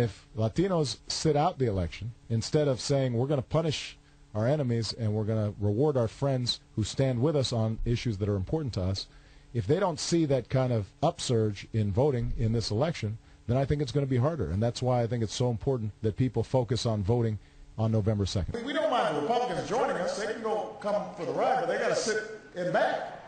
If Latinos sit out the election, instead of saying we're going to punish our enemies and we're going to reward our friends who stand with us on issues that are important to us, if they don't see that kind of upsurge in voting in this election, then I think it's going to be harder. And that's why I think it's so important that people focus on voting on November 2nd. We don't mind the Republicans joining us. They can go come for the ride, but they got to sit in back.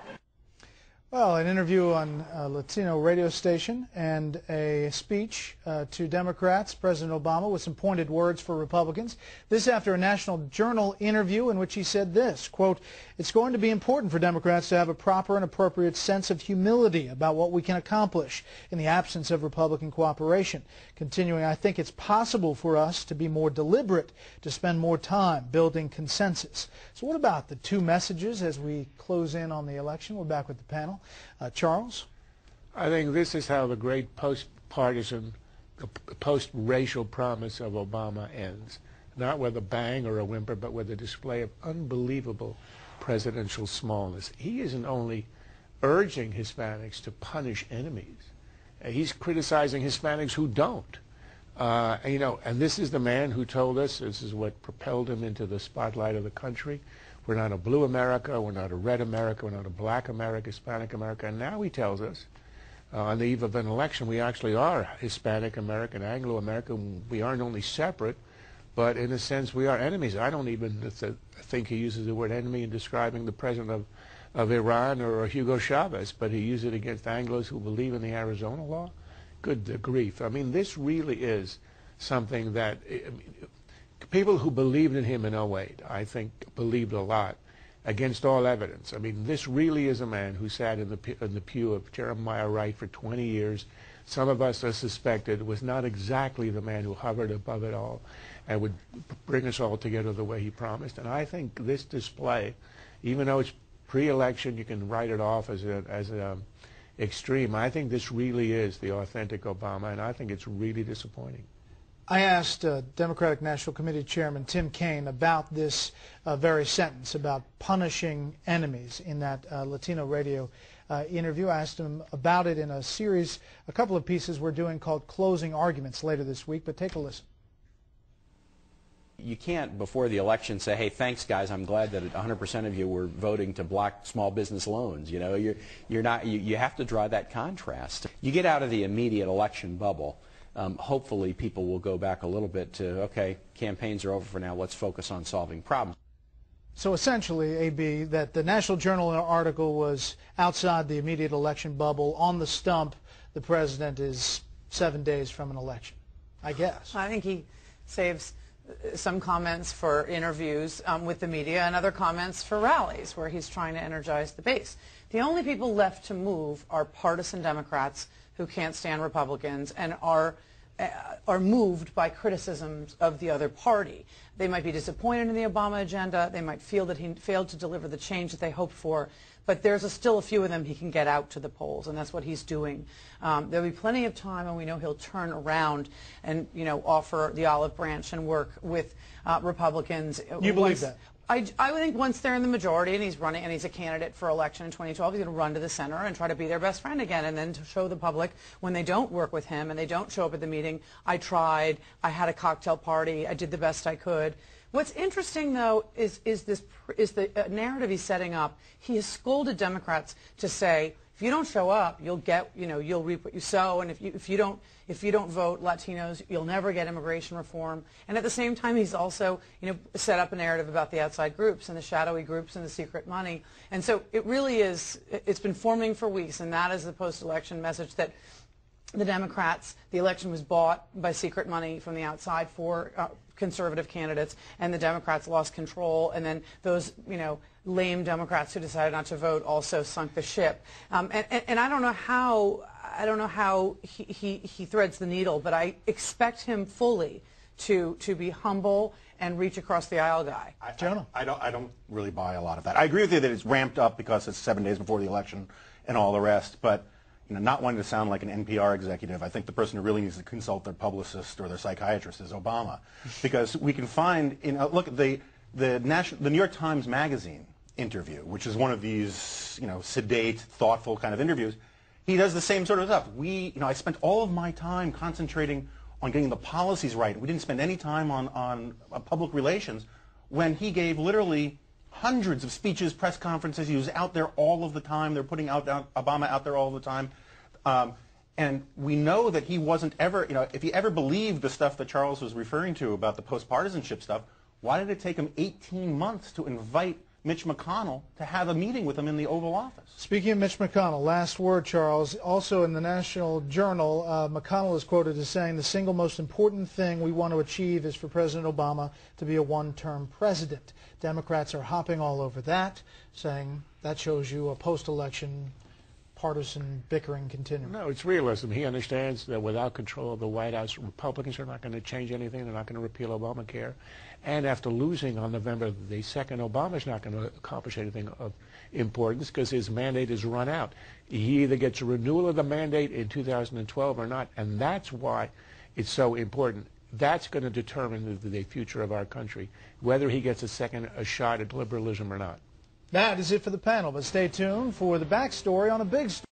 Well, an interview on a Latino radio station and a speech uh, to Democrats, President Obama, with some pointed words for Republicans. This after a National Journal interview in which he said this, quote, it's going to be important for Democrats to have a proper and appropriate sense of humility about what we can accomplish in the absence of Republican cooperation. Continuing, I think it's possible for us to be more deliberate, to spend more time building consensus. So what about the two messages as we close in on the election? We're back with the panel. Uh, Charles? I think this is how the great post-partisan, post-racial promise of Obama ends. Not with a bang or a whimper, but with a display of unbelievable presidential smallness. He isn't only urging Hispanics to punish enemies. Uh, he's criticizing Hispanics who don't. Uh, you know, and this is the man who told us, this is what propelled him into the spotlight of the country, we're not a blue America. We're not a red America. We're not a black America, Hispanic America. And now he tells us, uh, on the eve of an election, we actually are Hispanic American, Anglo American. We aren't only separate, but in a sense, we are enemies. I don't even th think he uses the word enemy in describing the president of, of Iran or Hugo Chavez, but he used it against Anglos who believe in the Arizona law. Good grief. I mean, this really is something that. I mean, people who believed in him in 08, I think, believed a lot against all evidence. I mean, this really is a man who sat in the, in the pew of Jeremiah Wright for 20 years. Some of us are suspected was not exactly the man who hovered above it all and would bring us all together the way he promised. And I think this display, even though it's pre-election, you can write it off as an as a um, extreme. I think this really is the authentic Obama, and I think it's really disappointing. I asked uh, Democratic National Committee Chairman Tim Kaine about this uh, very sentence about punishing enemies in that uh, Latino radio uh, interview. I asked him about it in a series, a couple of pieces we're doing called Closing Arguments later this week, but take a listen. You can't, before the election, say, hey, thanks, guys, I'm glad that 100% of you were voting to block small business loans. You know, you're, you're not, you, you have to draw that contrast. You get out of the immediate election bubble um, hopefully people will go back a little bit to, okay, campaigns are over for now, let's focus on solving problems. So essentially, AB, that the National Journal article was outside the immediate election bubble. On the stump, the president is seven days from an election, I guess. I think he saves some comments for interviews um, with the media and other comments for rallies where he's trying to energize the base. The only people left to move are partisan Democrats who can't stand Republicans and are are moved by criticisms of the other party. They might be disappointed in the Obama agenda. They might feel that he failed to deliver the change that they hoped for. But there's a, still a few of them he can get out to the polls, and that's what he's doing. Um, there'll be plenty of time, and we know he'll turn around and you know offer the olive branch and work with uh, Republicans. You believe that? I, I think once they're in the majority and he's running and he's a candidate for election in 2012, he's going to run to the center and try to be their best friend again and then to show the public when they don't work with him and they don't show up at the meeting, I tried, I had a cocktail party, I did the best I could. What's interesting, though, is, is, this, is the uh, narrative he's setting up. He has scolded Democrats to say, if you don't show up, you'll get, you know, you'll reap what you sow, and if you, if you don't, if you don't vote Latinos, you'll never get immigration reform. And at the same time, he's also, you know, set up a narrative about the outside groups and the shadowy groups and the secret money. And so it really is, it's been forming for weeks, and that is the post-election message that the Democrats, the election was bought by secret money from the outside for uh, conservative candidates, and the Democrats lost control, and then those, you know, lame Democrats who decided not to vote also sunk the ship. Um, and, and, and, I don't know how I don't know how he, he, he threads the needle, but I expect him fully to to be humble and reach across the aisle guy. I, I, I, don't I don't really buy a lot of that. I agree with you that it's ramped up because it's seven days before the election and all the rest, but you know, not wanting to sound like an NPR executive, I think the person who really needs to consult their publicist or their psychiatrist is Obama, because we can find in uh, look at the the national the New York Times Magazine interview, which is one of these, you know, sedate, thoughtful kind of interviews, he does the same sort of stuff. We, you know, I spent all of my time concentrating on getting the policies right. We didn't spend any time on, on uh, public relations when he gave literally hundreds of speeches, press conferences. He was out there all of the time. They're putting out, out Obama out there all the time. Um, and we know that he wasn't ever, you know, if he ever believed the stuff that Charles was referring to about the post-partisanship stuff, why did it take him 18 months to invite Mitch McConnell to have a meeting with him in the Oval Office? Speaking of Mitch McConnell, last word, Charles. Also in the National Journal, uh, McConnell is quoted as saying the single most important thing we want to achieve is for President Obama to be a one-term president. Democrats are hopping all over that, saying that shows you a post-election partisan bickering continuing. No, it's realism. He understands that without control of the White House, Republicans are not going to change anything. They're not going to repeal Obamacare. And after losing on November the 2nd, Obama's not going to accomplish anything of importance because his mandate is run out. He either gets a renewal of the mandate in 2012 or not, and that's why it's so important. That's going to determine the, the future of our country, whether he gets a second a shot at liberalism or not. That is it for the panel, but stay tuned for the backstory on a big story.